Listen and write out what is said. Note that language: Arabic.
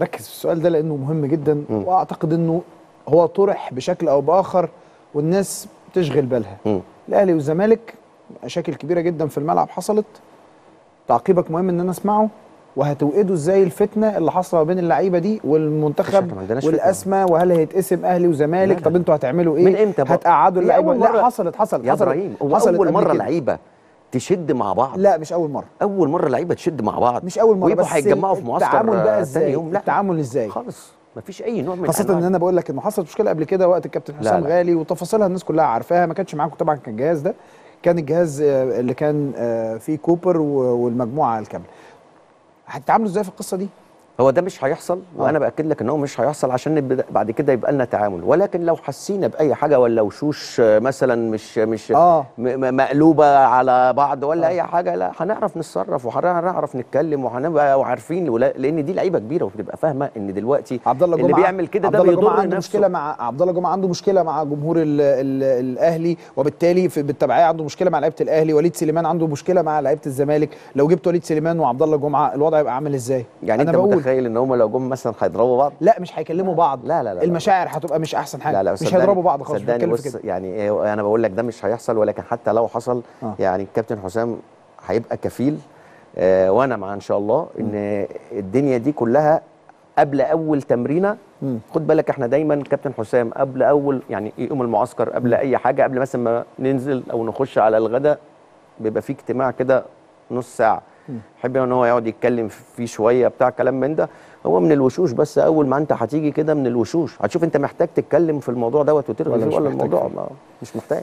ركز في السؤال ده لأنه مهم جدا وأعتقد إنه هو طرح بشكل أو بآخر والناس تشغل بالها. الأهلي والزمالك مشاكل كبيرة جدا في الملعب حصلت تعقيبك مهم إن أنا أسمعه وهتوقدوا إزاي الفتنة اللي حاصلة بين اللعيبة دي والمنتخب. والأسمى وهل هيتقسم أهلي وزمالك طب. أنتوا هتعملوا إيه من بقى؟ هتقعدوا اللعيبة لا حصلت حصلت يا إبراهيم حصلت أول مرة. لعيبة تشد مع بعض. لا مش أول مرة. أول مرة لعيبة تشد مع بعض. مش أول مرة ويبقوا بس هيتجمعوا في معسكر التعامل بقى إزاي؟ يوم. لا. التعامل إزاي؟ خالص. مفيش أي نوع من أنواع- إن أنا بقول لك إنه حصلت مشكلة قبل كده وقت الكابتن حسام. غالي وتفاصيلها الناس كلها عارفاها ما كانش معاكم طبعا كان الجهاز ده كان الجهاز آه، اللي كان آه، فيه كوبر و- والمجموعة الكاملة هتتعاملوا إزاي في القصة دي؟ هو ده مش هيحصل وأنا بأكد لك ان هو مش هيحصل عشان بعد كده يبقى لنا تعامل. ولكن لو حسينا بأي حاجة ولا وشوش آه، مثلا مش مش آه. مقلوبة على بعض ولا أي حاجة لا هنعرف نتصرف وهنعرف نتكلم وهنبقى عارفين لأن دي لعيبة كبيرة وبتبقى فاهمة إن دلوقتي عبد الله اللي بيعمل كده ده بيضر عنده نفسه. مشكلة مع عبد الله جمعة عنده مشكلة مع جمهور ال ال الأهلي وبالتالي في بالتبعية عنده مشكلة مع لعيبة الأهلي. وليد سليمان عنده مشكلة مع لعيبة الزمالك. لو جبت وليد سليمان وعبد الله جمعة الوضع يبقى عامل إزاي؟ يعني أنا أنت بقول متخيل إن هم لو جم مثلا هيضربوا بعض؟ لا مش هيكلموا بعض. لا، لا، لا،. المشاعر هتبقى مش أحسن حاجة. لا لا مش هيضربوا بعض خالص صدقني بص يعني إيه، أنا بقول لك ده مش هيحصل ولكن حتى لو حصل آه. يعني الكابتن حسام هيبقى كفيل آه وأنا مع إن شاء الله إن الدنيا دي كلها قبل أول تمرينة. مم. خد بالك إحنا دايما كابتن حسام قبل أول يعني يوم المعسكر قبل أي حاجة قبل مثلا ما ننزل أو نخش على الغداء بيبقى في اجتماع كده نص ساعة. يحب ان هو يقعد يتكلم فيه شوية بتاع كلام من ده هو من الوشوش بس أول ما أنت هتيجي كده من الوشوش هتشوف أنت محتاج تتكلم في الموضوع دوت وترغي ولا فيه ولا الموضوع فيه. ما مش محتاج